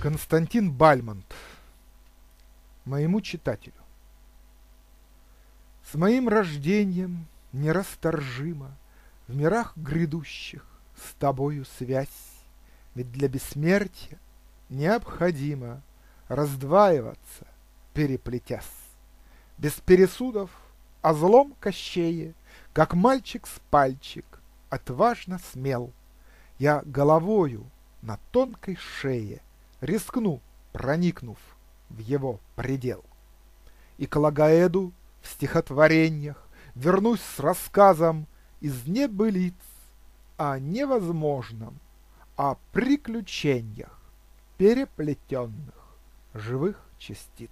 Константин Бальмонт Моему читателю. С моим рождением нерасторжима В мирах грядущих с тобою связь, Ведь для бессмертия необходимо Раздваиваться, переплетясь. Без пересудов о злом кощее, Как мальчик с пальчик, отважно смел, Я головою на тонкой шее рискну, проникнув в его предел. И к Лагаэду в стихотворениях вернусь с рассказом из небылиц о невозможном, о приключениях переплетенных живых частиц.